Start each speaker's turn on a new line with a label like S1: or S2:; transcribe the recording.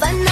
S1: But